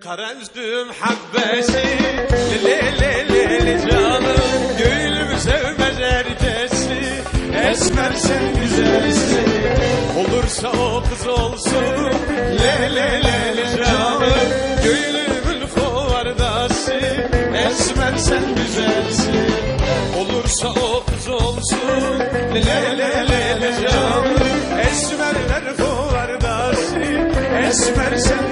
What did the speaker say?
Kara üzüm habbesi Le le le le canım Gönlümü sevmez herkesi. Esmer sen güzelsin Olursa o kız olsun. Le le le le canım Gönlümün kovardası Esmer sen güzelsin Olursa o kız olsun. Le le le le canım Esmerler kovardası Esmer sen